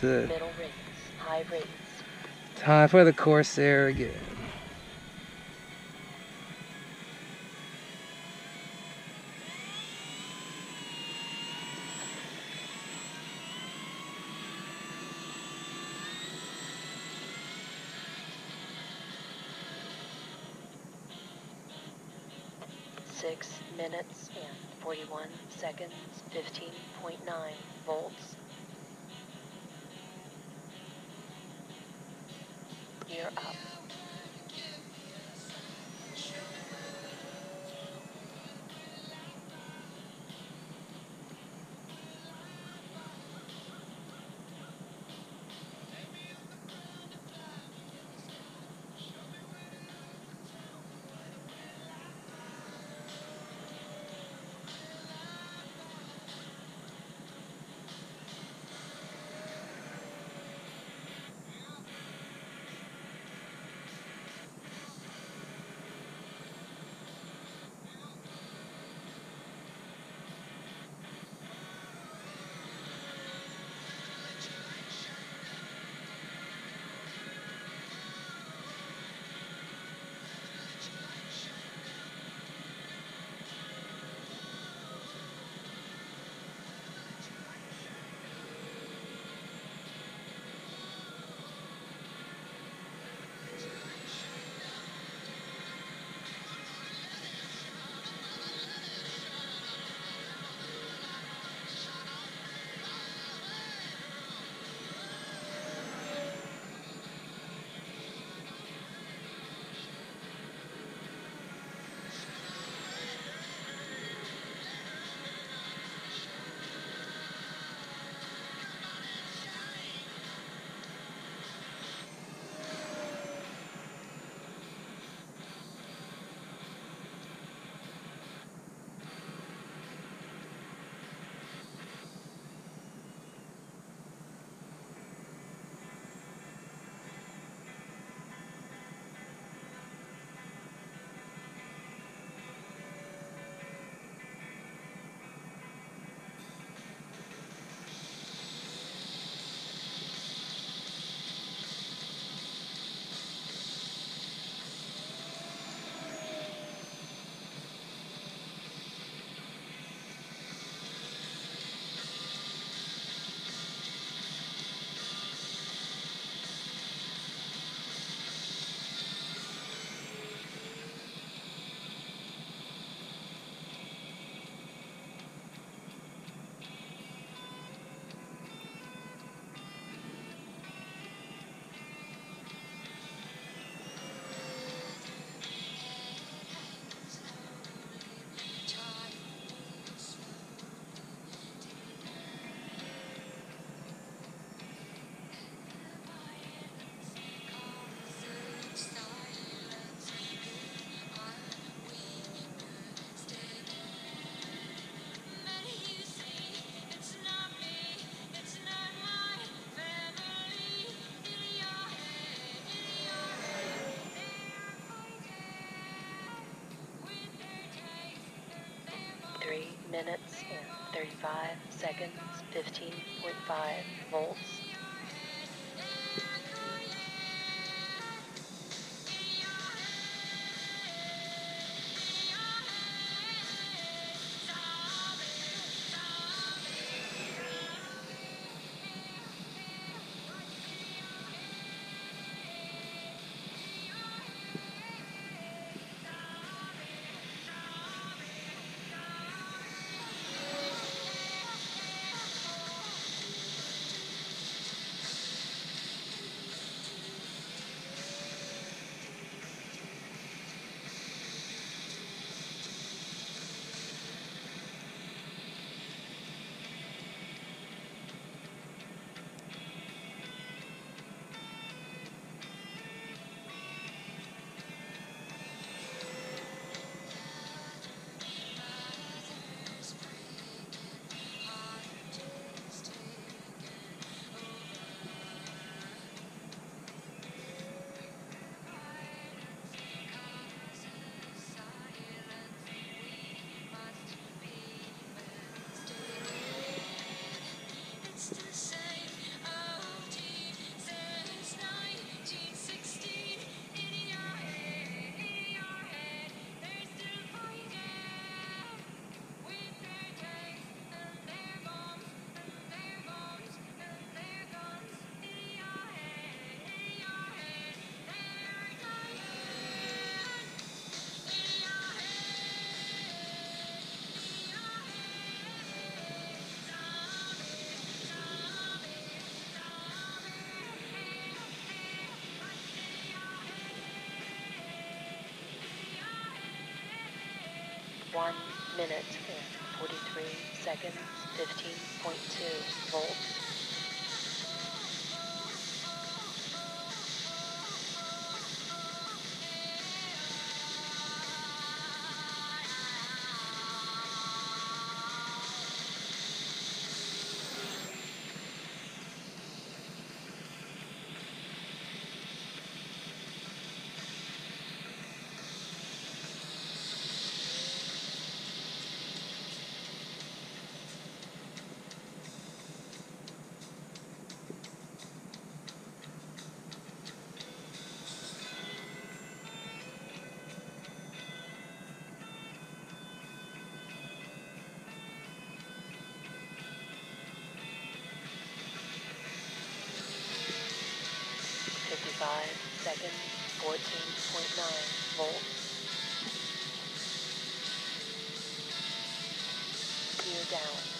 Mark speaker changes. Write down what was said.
Speaker 1: to
Speaker 2: Middle rates, high rates.
Speaker 1: time for the Corsair again.
Speaker 2: Six minutes and 41 seconds, 15.9 volts. You're up. Minutes and 35 seconds, 15.5 volts.
Speaker 3: 41 minute and 43 seconds, 15.2 volts. Fourteen point nine volts. Gear down.